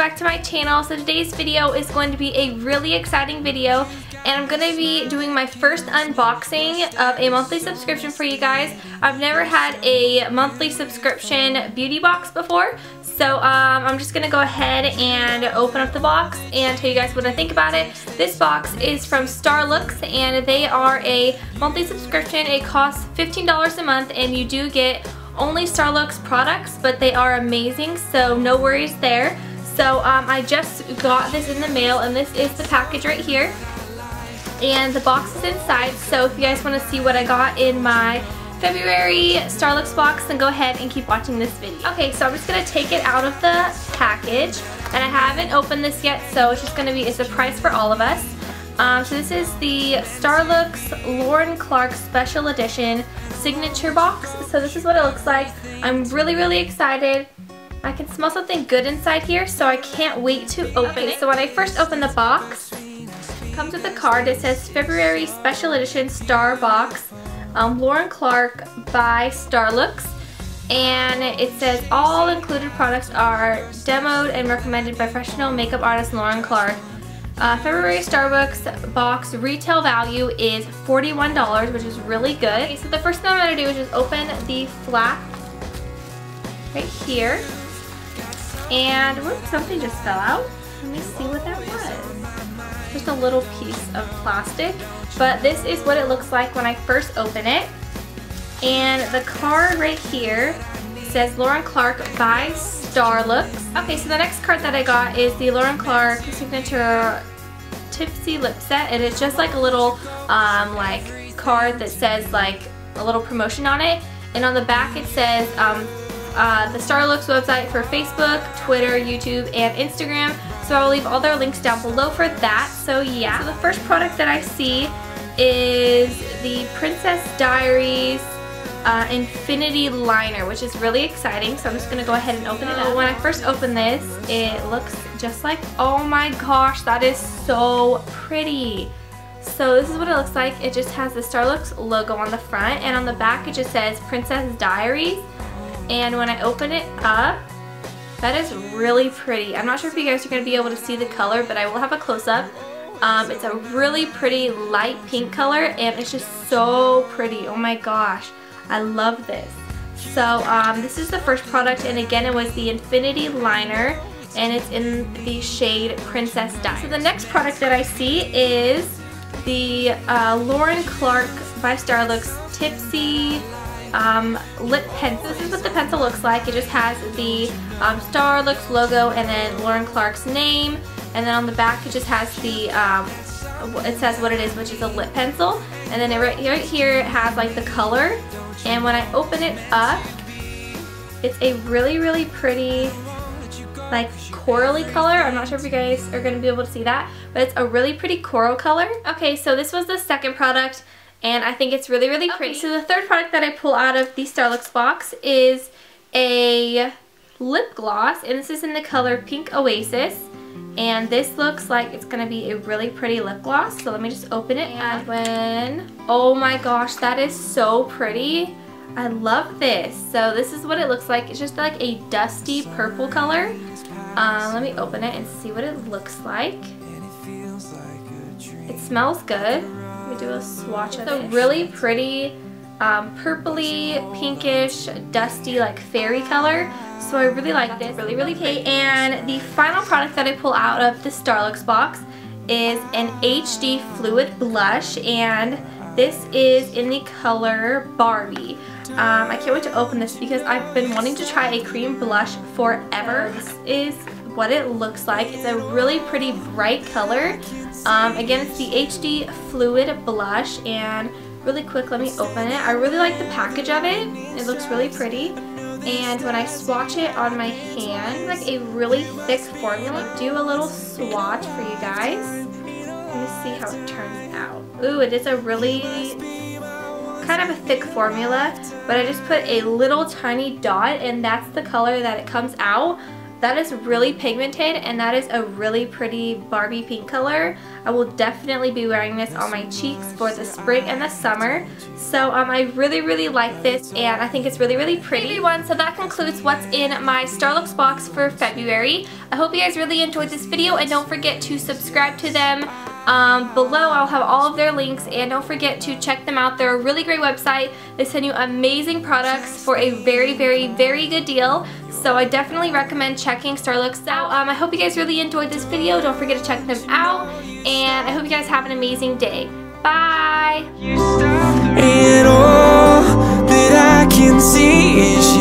back to my channel. So today's video is going to be a really exciting video and I'm going to be doing my first unboxing of a monthly subscription for you guys. I've never had a monthly subscription beauty box before so um, I'm just going to go ahead and open up the box and tell you guys what I think about it. This box is from Starlooks and they are a monthly subscription. It costs $15 a month and you do get only Starlooks products, but they are amazing, so no worries there. So um, I just got this in the mail, and this is the package right here. And the box is inside, so if you guys want to see what I got in my February Starlooks box, then go ahead and keep watching this video. Okay, so I'm just going to take it out of the package, and I haven't opened this yet, so it's just going to be a surprise for all of us. Um, so this is the Starlooks Lauren Clark Special Edition Signature Box. So this is what it looks like. I'm really, really excited. I can smell something good inside here, so I can't wait to open okay. it. So when I first open the box, comes with a card that says February Special Edition Star Box, um, Lauren Clark by Starlooks. And it says all included products are demoed and recommended by professional makeup artist Lauren Clark uh, February Starlooks box retail value is $41, which is really good. Okay, so the first thing I'm going to do is just open the flap right here. And whoops, something just fell out. Let me see what that was. Just a little piece of plastic. But this is what it looks like when I first open it. And the card right here says Lauren Clark by Starlooks. Okay, so the next card that I got is the Lauren Clark Signature Tipsy Lip Set. And it's just like a little um, like card that says like a little promotion on it. And on the back it says um, uh, the Starlooks website for Facebook, Twitter, YouTube, and Instagram. So I'll leave all their links down below for that. So yeah. So the first product that I see is the Princess Diaries uh, infinity liner, which is really exciting. So I'm just going to go ahead and open it up. When I first opened this, it looks just like, oh my gosh, that is so pretty. So this is what it looks like. It just has the Starlooks logo on the front and on the back it just says Princess Diaries. And when I open it up, that is really pretty. I'm not sure if you guys are going to be able to see the color, but I will have a close-up. Um, it's a really pretty light pink color and it's just so pretty. Oh my gosh. I love this. So um, this is the first product and again it was the Infinity Liner and it's in the shade Princess Dye. So the next product that I see is the uh, Lauren Clark by Starlooks Tipsy um, lip pencil. This is what the pencil looks like. It just has the um, Starlooks logo and then Lauren Clark's name and then on the back it just has the um, it says what it is which is a lip pencil and then it right here, right here it has like the color and when I open it up, it's a really, really pretty like corally color. I'm not sure if you guys are going to be able to see that, but it's a really pretty coral color. Okay, so this was the second product and I think it's really, really pretty. So the third product that I pull out of the Starlooks box is a lip gloss and this is in the color Pink Oasis. And this looks like it's going to be a really pretty lip gloss. So let me just open it. And when, oh my gosh, that is so pretty. I love this. So this is what it looks like. It's just like a dusty purple color. Uh, let me open it and see what it looks like. It smells good. Me do a swatch of it. A really pretty um, purpley, pinkish, dusty, like fairy color. So I really like this, really, really okay. And the final product that I pull out of the Starlooks box is an HD Fluid Blush, and this is in the color Barbie. Um, I can't wait to open this because I've been wanting to try a cream blush forever. This is what it looks like. It's a really pretty bright color. Um, again, it's the HD Fluid Blush, and really quick, let me open it. I really like the package of it. It looks really pretty and when I swatch it on my hand, like a really thick formula, do a little swatch for you guys. Let me see how it turns out. Ooh, it is a really kind of a thick formula, but I just put a little tiny dot and that's the color that it comes out. That is really pigmented and that is a really pretty Barbie pink color. I will definitely be wearing this on my cheeks for the spring and the summer. So um, I really, really like this and I think it's really, really pretty. Hey everyone, so that concludes what's in my Starlooks box for February. I hope you guys really enjoyed this video and don't forget to subscribe to them. Um, below I'll have all of their links and don't forget to check them out. They're a really great website. They send you amazing products for a very, very, very good deal. So I definitely recommend checking Starlooks out. Um, I hope you guys really enjoyed this video. Don't forget to check them out. And I hope you guys have an amazing day. Bye! And all that I can see is